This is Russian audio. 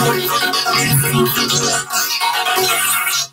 Thank you.